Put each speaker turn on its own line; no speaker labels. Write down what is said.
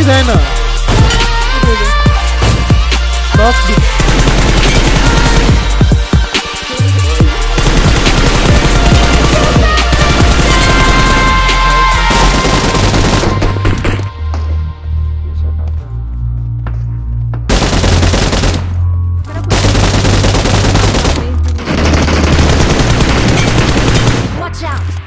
sih Zaina? Box
Watch out!